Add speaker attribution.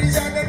Speaker 1: Brillante.